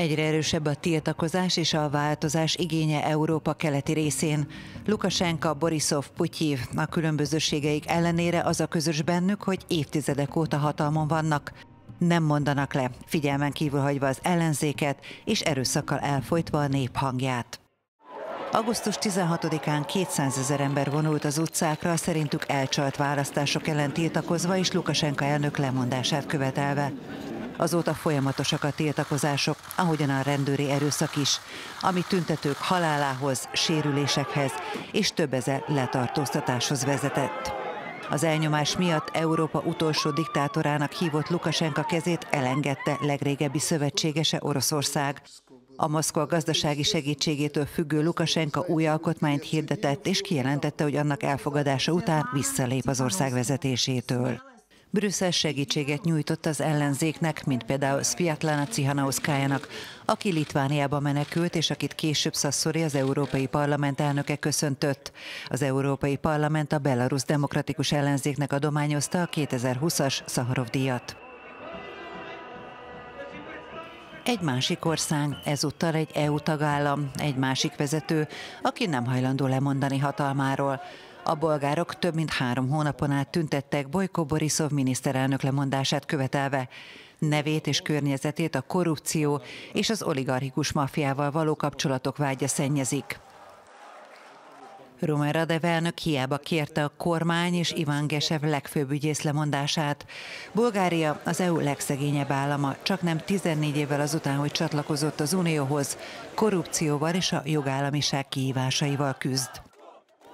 Egyre erősebb a tiltakozás és a változás igénye Európa keleti részén. Lukasenka, Borisov, Putyiv a különbözőségeik ellenére az a közös bennük, hogy évtizedek óta hatalmon vannak. Nem mondanak le, figyelmen kívül hagyva az ellenzéket és erőszakkal elfolytva a nép hangját. Augusztus 16-án 200 ezer ember vonult az utcákra, szerintük elcsalt választások ellen tiltakozva és Lukasenka elnök lemondását követelve. Azóta folyamatosak a tiltakozások, ahogyan a rendőri erőszak is, ami tüntetők halálához, sérülésekhez és több ezer letartóztatáshoz vezetett. Az elnyomás miatt Európa utolsó diktátorának hívott Lukasenka kezét elengedte legrégebbi szövetségese Oroszország. A Moszkva gazdasági segítségétől függő Lukasenka új alkotmányt hirdetett és kijelentette, hogy annak elfogadása után visszalép az ország vezetésétől. Brüsszel segítséget nyújtott az ellenzéknek, mint például Sviatlana Cihanauszkájának, aki Litvániába menekült, és akit később Szaszori az Európai Parlament elnöke köszöntött. Az Európai Parlament a Belarus Demokratikus Ellenzéknek adományozta a 2020-as Szaharov díjat. Egy másik ország, ezúttal egy EU tagállam, egy másik vezető, aki nem hajlandó lemondani hatalmáról. A bolgárok több mint három hónapon át tüntettek Bojko Borisov miniszterelnök lemondását követelve. Nevét és környezetét a korrupció és az oligarchikus mafiával való kapcsolatok vágya szennyezik. Roman Radev elnök hiába kérte a kormány és Iván Gesev legfőbb ügyész lemondását. Bulgária az EU legszegényebb állama, csak nem 14 évvel azután, hogy csatlakozott az Unióhoz, korrupcióval és a jogállamiság kihívásaival küzd.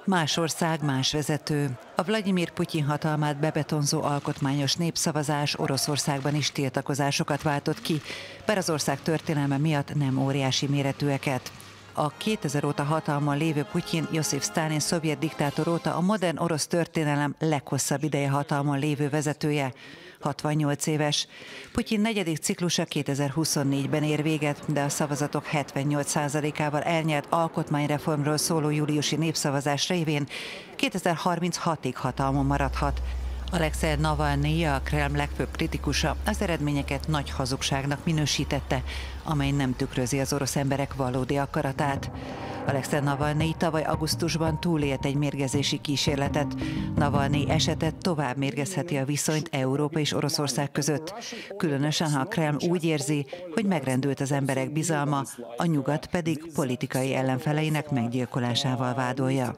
Más ország, más vezető. A Vladimir Putyin hatalmát bebetonzó alkotmányos népszavazás Oroszországban is tiltakozásokat váltott ki, bár az ország történelme miatt nem óriási méretűeket. A 2000 óta hatalmon lévő Putyin Josif Stalin szovjet diktátor óta a modern orosz történelem leghosszabb ideje hatalmon lévő vezetője. 68 éves. Putyin negyedik ciklusa 2024-ben ér véget, de a szavazatok 78%-ával elnyert alkotmányreformról szóló júliusi népszavazás révén 2036-ig hatalmon maradhat. Alexei Navalnyi, a Kreml legfőbb kritikusa, az eredményeket nagy hazugságnak minősítette, amely nem tükrözi az orosz emberek valódi akaratát. Alexei Navalnyi tavaly augusztusban túlélt egy mérgezési kísérletet. Navalnyi esetet tovább mérgezheti a viszonyt Európa és Oroszország között. Különösen, ha a Kreml úgy érzi, hogy megrendült az emberek bizalma, a nyugat pedig politikai ellenfeleinek meggyilkolásával vádolja.